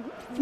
What?